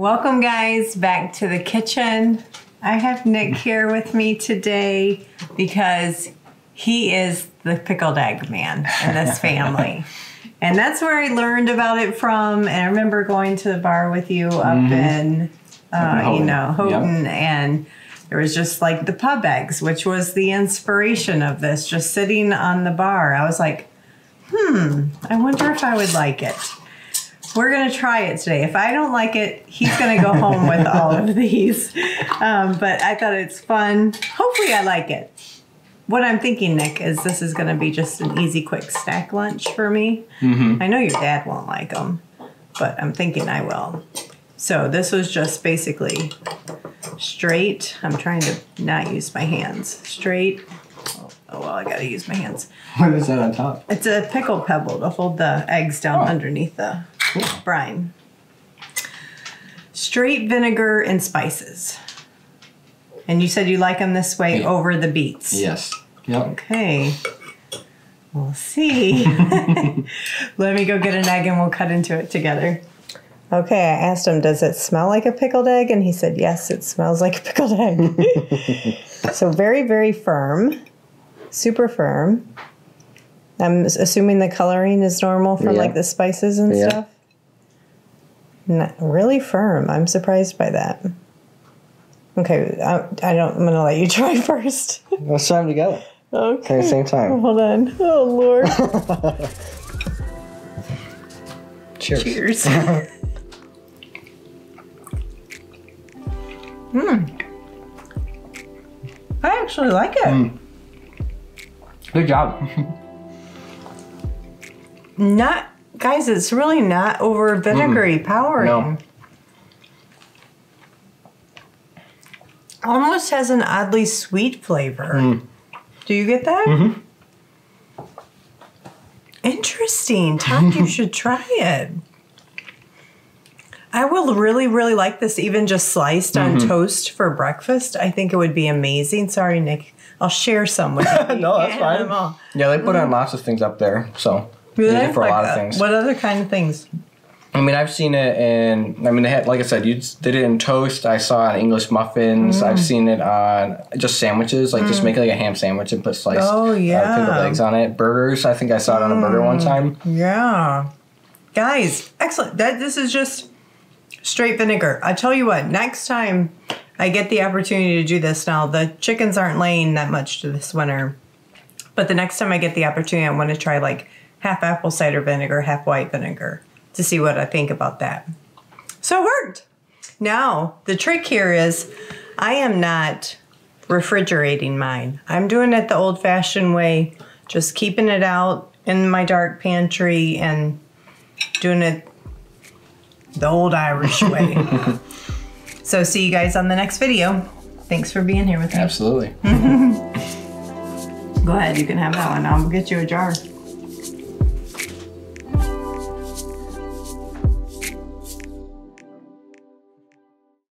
Welcome, guys, back to the kitchen. I have Nick here with me today because he is the pickled egg man in this family. and that's where I learned about it from. And I remember going to the bar with you up in, uh, you know, Houghton, Yep. and there was just like the pub eggs, which was the inspiration of this, just sitting on the bar. I was like, hmm, I wonder if I would like it. We're gonna try it today. If I don't like it, he's gonna go home with all of these. Um, but I thought it's fun. Hopefully, I like it. What I'm thinking, Nick, is this is gonna be just an easy, quick snack lunch for me. I know your dad won't like them, but I'm thinking I will. So this was just basically straight. I'm trying to not use my hands. Straight. Oh well, I gotta use my hands. What is that on top? It's a pickle pebble to hold the eggs down Oh. underneath the brine. Straight vinegar and spices. And you said you like them this way Yeah. over the beets. Yes. Yep. Okay. We'll see. Let me go get an egg and we'll cut into it together. Okay, I asked him, does it smell like a pickled egg? And he said, yes, it smells like a pickled egg. so very, very firm, super firm. I'm assuming the coloring is normal for Yeah. like the spices and Yeah. stuff. Really firm. I'm surprised by that. Okay, I, I don't. I'm gonna let you try first. Let's try them together Okay. at the same time. Hold on. Oh Lord. Cheers. Cheers. Hmm. I actually like it. Good job. Not, guys. It's really not over vinegary powering. No. Almost has an oddly sweet flavor. Do you get that? -hmm. Interesting. Todd, you should try it. I will really, really like this, even just sliced on toast for breakfast. I think it would be amazing. Sorry, Nick. I'll share some with you. No, that's fine. Yeah, they put on lots of things up there, so Do use it for a Like, lot of uh, things. What other kind of things? I mean, I've seen it in. I mean, they had, like I said, you did it in toast. I saw it on English muffins. Mm. I've seen it on just sandwiches, like just make like a ham sandwich and put sliced Oh, uh, pickled eggs on it. Burgers. I think I saw it on a burger one time. Yeah. Guys, excellent. That this is just straight vinegar. I tell you what, next time I get the opportunity to do this now, the chickens aren't laying that much to this winter. But the next time I get the opportunity, I want to try like half apple cider vinegar, half white vinegar to see what I think about that. So it worked. Now, the trick here is I am not refrigerating mine. I'm doing it the old fashioned way, just keeping it out in my dark pantry and doing it the old Irish way. so, see you guys on the next video. Thanks for being here with me. Absolutely. Go ahead, you can have that one. I'll get you a jar.